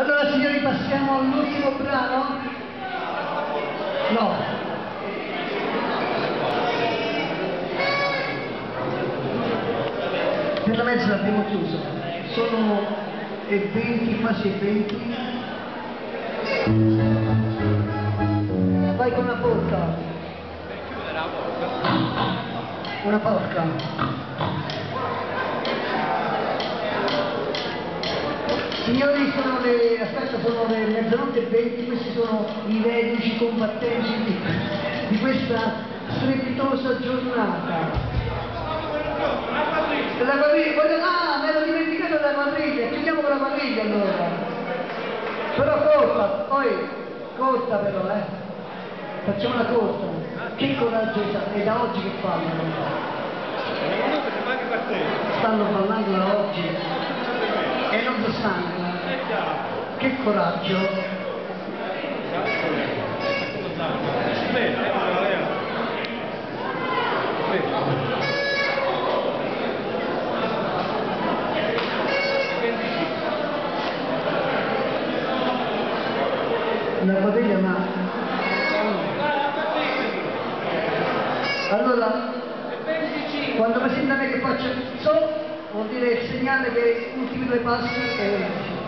Allora signori passiamo all'ultimo brano? No. Per la mezza l'abbiamo chiuso. Sono e 20, quasi e 20. Vai con una porta. Una porca. Signori, sono le, aspetta, sono le mezzanotte e venti, questi sono i reduci combattenti di, di questa strepitosa giornata. La quadriglia, ah, me l'ho dimenticato della quadriglia, chiudiamo con la quadriglia allora. Però corta, poi, corta però, eh. Facciamola corta. Che coraggio è da oggi che fanno? Stanno oggi stanno. Che coraggio! Una bottiglia ma... Allora, quando mi me che faccio segnale che ultimi due passi. è